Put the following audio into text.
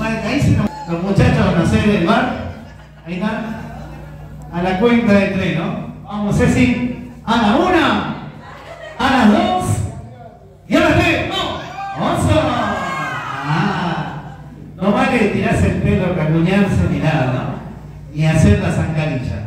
Ahí se nos- Los muchachos van a hacer el bar. Ahí está. A la cuenta de tres, ¿no? Vamos, Ceci. A la una. A las dos. Y a las tres. ¡No! ¡Oso! Ah. No vale tirarse el pelo, cacuñarse ni nada, ¿no? Ni hacer la zancadilla.